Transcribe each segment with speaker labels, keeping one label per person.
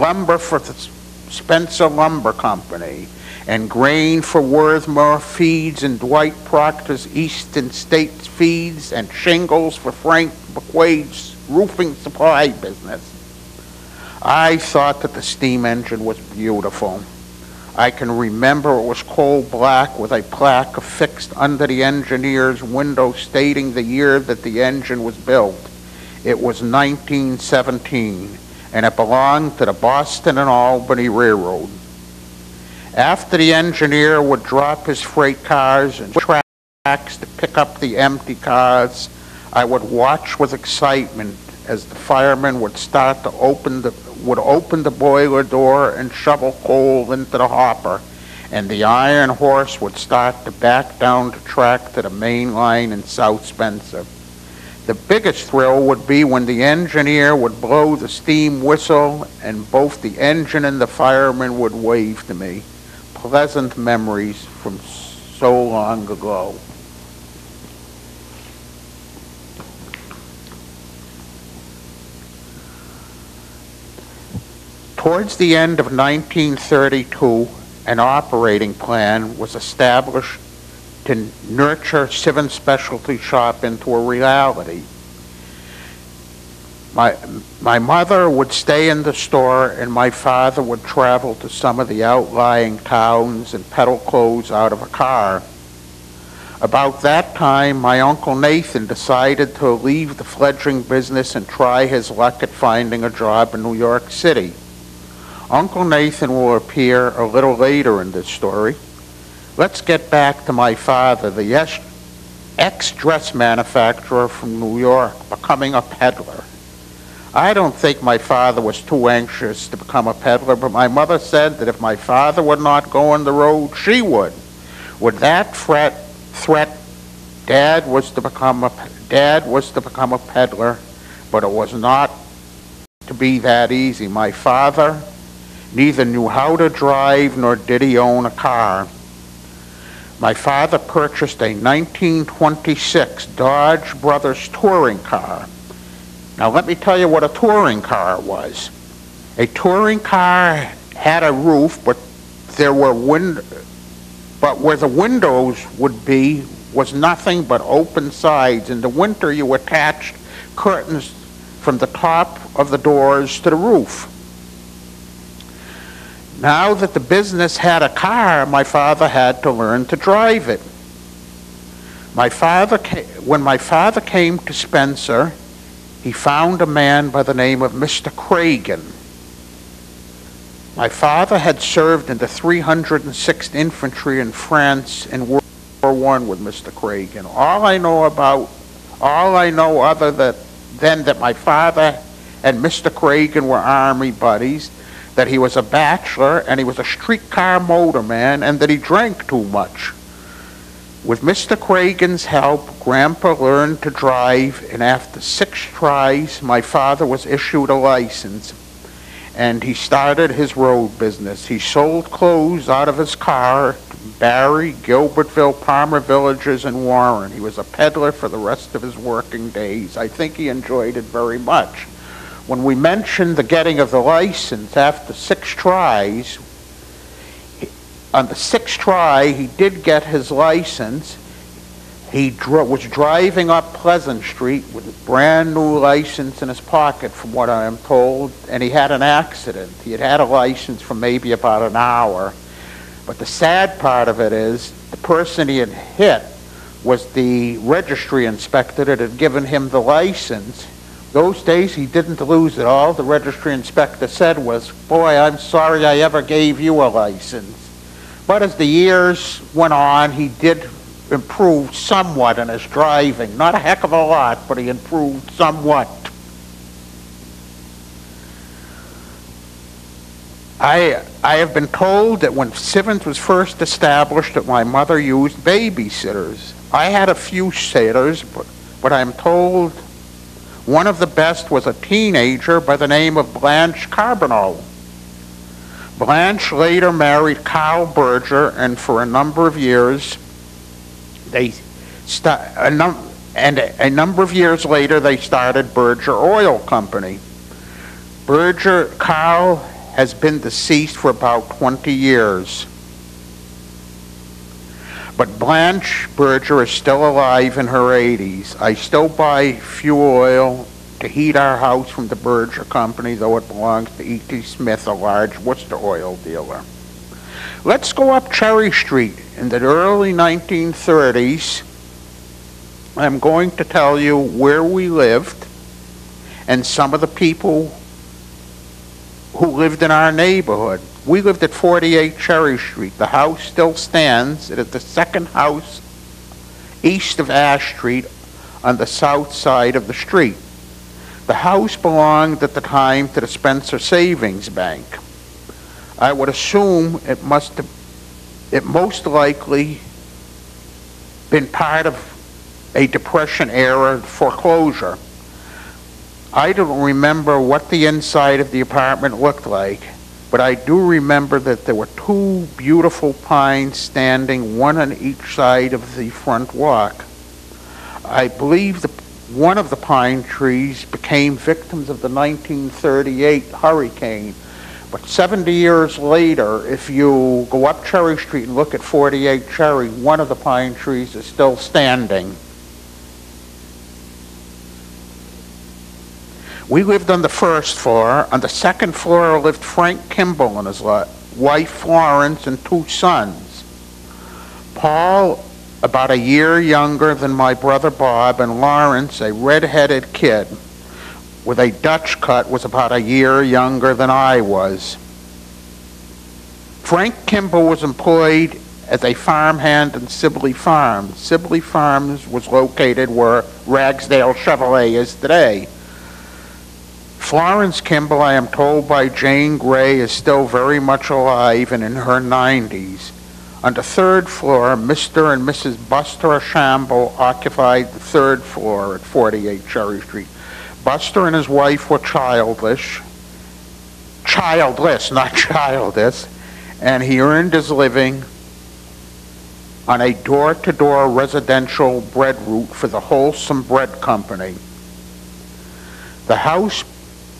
Speaker 1: lumber for the Spencer Lumber Company, and grain for Wirthmore Feeds and Dwight Proctor's Eastern States Feeds, and shingles for Frank McQuaid's roofing supply business. I thought that the steam engine was beautiful. I can remember it was coal black with a plaque affixed under the engineer's window stating the year that the engine was built. It was 1917, and it belonged to the Boston and Albany Railroad. After the engineer would drop his freight cars and tracks to pick up the empty cars, I would watch with excitement as the firemen would start to open the would open the boiler door and shovel coal into the hopper, and the iron horse would start to back down the track to the main line in South Spencer. The biggest thrill would be when the engineer would blow the steam whistle and both the engine and the fireman would wave to me. Pleasant memories from so long ago. Towards the end of 1932, an operating plan was established to nurture Civin Specialty Shop into a reality. My, my mother would stay in the store and my father would travel to some of the outlying towns and peddle clothes out of a car. About that time, my Uncle Nathan decided to leave the fledgling business and try his luck at finding a job in New York City. Uncle Nathan will appear a little later in this story. Let's get back to my father, the ex-dress manufacturer from New York, becoming a peddler. I don't think my father was too anxious to become a peddler, but my mother said that if my father would not go on the road, she would. With that threat, threat, Dad was to become a Dad was to become a peddler, but it was not to be that easy. My father neither knew how to drive nor did he own a car. My father purchased a 1926 Dodge Brothers touring car. Now let me tell you what a touring car was. A touring car had a roof, but there were wind, but where the windows would be was nothing but open sides. In the winter, you attached curtains from the top of the doors to the roof. Now that the business had a car, my father had to learn to drive it. My father, came, when my father came to Spencer, he found a man by the name of Mr. Cragen. My father had served in the 306th Infantry in France in World War I with Mr. Cragen. All I know about, all I know other than that my father and Mr. Cragen were Army buddies, that he was a bachelor and he was a streetcar motorman and that he drank too much. With Mr. Cragen's help, Grandpa learned to drive, and after six tries, my father was issued a license, and he started his road business. He sold clothes out of his car to Barre, Gilbertville, Palmer Villages, and Warren. He was a peddler for the rest of his working days. I think he enjoyed it very much when we mentioned the getting of the license after six tries, on the sixth try, he did get his license. He dro- was driving up Pleasant Street with a brand new license in his pocket, from what I am told, and he had an accident. He had had a license for maybe about an hour. But the sad part of it is the person he had hit was the registry inspector that had given him the license those days he didn't lose it. All the registry inspector said was, Boy, I'm sorry I ever gave you a license. But as the years went on, he did improve somewhat in his driving. Not a heck of a lot, but he improved somewhat. I, I have been told that when Civin's was first established that my mother used babysitters. I had a few sitters, but, but I'm told one of the best was a teenager by the name of Blanche Carbonell. Blanche later married Carl Berger, and for a number of years, they st- a num- and a, a number of years later, they started Berger Oil Company. Berger Carl has been deceased for about 20 years. But Blanche Berger is still alive in her 80s. I still buy fuel oil to heat our house from the Berger Company, though it belongs to E.T. Smith, a large Worcester oil dealer. Let's go up Cherry Street. In the early 1930s, I'm going to tell you where we lived and some of the people who lived in our neighborhood. We lived at 48 Cherry Street. The house still stands. It is the second house east of Ash Street on the south side of the street. The house belonged at the time to the Spencer Savings Bank. I would assume it must have, it most likely been part of a Depression era foreclosure. I don't remember what the inside of the apartment looked like, but I do remember that there were two beautiful pines standing, one on each side of the front walk. I believe the, one of the pine trees became victims of the 1938 hurricane. But 70 years later, if you go up Cherry Street and look at 48 Cherry, one of the pine trees is still standing. We lived on the first floor. On the second floor lived Frank Kimball and his wife Florence and two sons. Paul, about a year younger than my brother Bob, and Lawrence, a red-headed kid with a Dutch cut, was about a year younger than I was. Frank Kimball was employed as a farmhand in Sibley Farms. Sibley Farms was located where Ragsdale Chevrolet is today. Florence Kimball, I am told by Jane Gray, is still very much alive and in her 90s. On the third floor, Mr. and Mrs. Buster Shamble occupied the third floor at 48 Cherry Street. Buster and his wife were childless, childless, not childless, and he earned his living on a door-to-door residential bread route for the Wholesome Bread Company. The house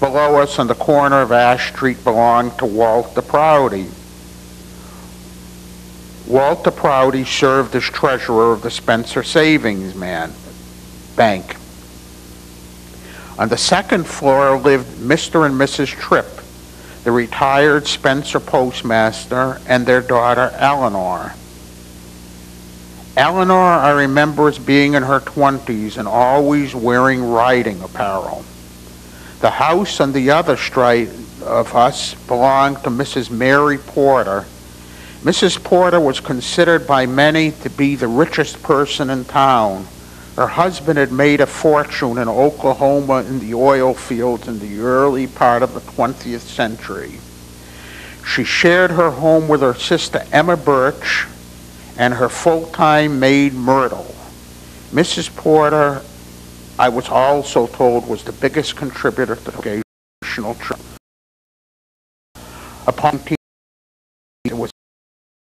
Speaker 1: below us on the corner of Ash Street belonged to Walter Prouty. Walter Prouty served as treasurer of the Spencer Savings Man Bank. On the second floor lived Mr. and Mrs. Tripp, the retired Spencer postmaster, and their daughter Eleanor. Eleanor, I remember as being in her 20s and always wearing riding apparel. The house on the other street of us belonged to Mrs. Mary Porter. Mrs. Porter was considered by many to be the richest person in town. Her husband had made a fortune in Oklahoma in the oil fields in the early part of the 20th century. She shared her home with her sister Emma Birch and her full-time maid Myrtle. Mrs. Porter I was also told was the biggest contributor to the vocational training. Upon it was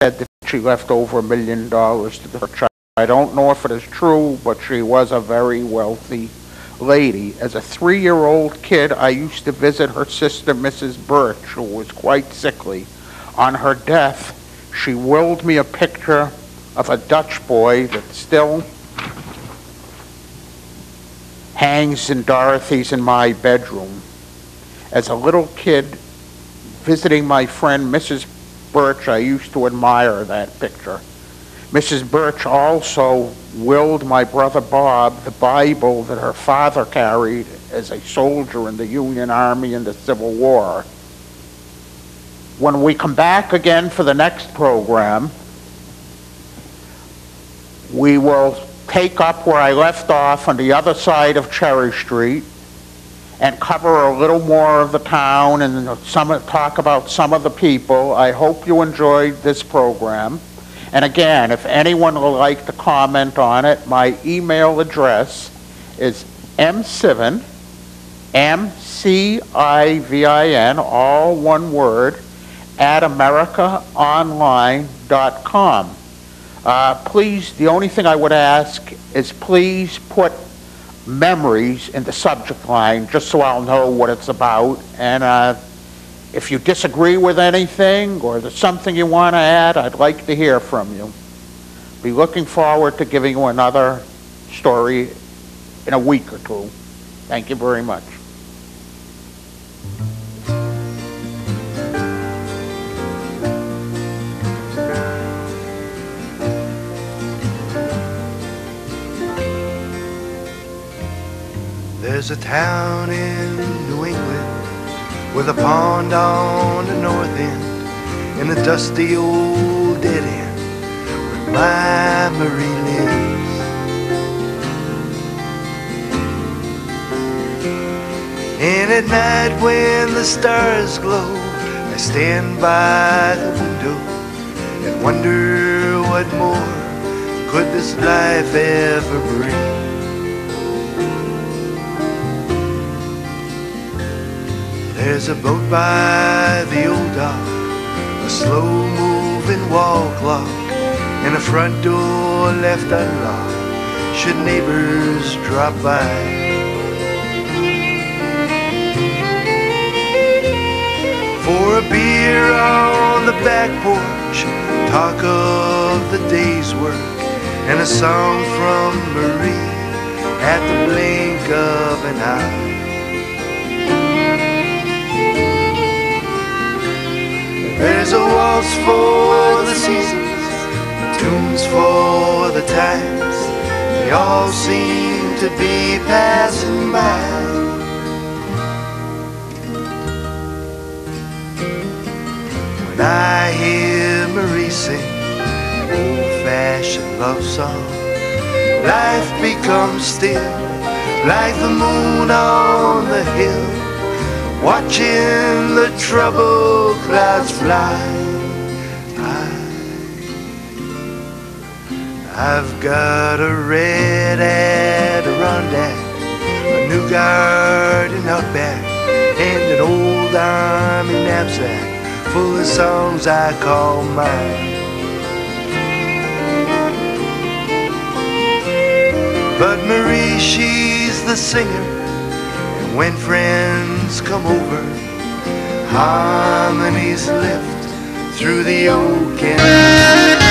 Speaker 1: said that she left over a million dollars to her child. I don't know if it is true, but she was a very wealthy lady. As a three-year-old kid, I used to visit her sister, Mrs. Birch, who was quite sickly. On her death, she willed me a picture of a Dutch boy that still hangs in Dorothy's in my bedroom. As a little kid, visiting my friend Mrs. Birch, I used to admire that picture. Mrs. Birch also willed my brother Bob the Bible that her father carried as a soldier in the Union Army in the Civil War. When we come back again for the next program, we will take up where I left off on the other side of Cherry Street and cover a little more of the town and some, talk about some of the people. I hope you enjoyed this program. And again, if anyone would like to comment on it, my email address is mcivin, M-C-I-V-I-N, all one word, at americaonline.com. Uh, please, the only thing I would ask is please put memories in the subject line just so I'll know what it's about. And uh, If you disagree with anything, or there's something you want to add, I'd like to hear from you. Be looking forward to giving you another story in a week or two. Thank you very much.
Speaker 2: There's a town in New England with a pond on the north end and a dusty old dead end where my Marie lives. And at night when the stars glow, I stand by the window and wonder what more could this life ever bring. There's a boat by the old dock, a slow moving wall clock, and a front door left unlocked should neighbors drop by. For a beer on the back porch, talk of the day's work, and a song from Marie at the blink of an eye. There's a waltz for the seasons, tunes for the times. They all seem to be passing by. When I hear Marie sing an old-fashioned love song, life becomes still like the moon on the hill watching the trouble clouds fly. I, have got a red Adirondack, a new garden out back, and an old army knapsack full of songs I call mine. But Marie, she's the singer and when friends come over, harmonies lift through the oak and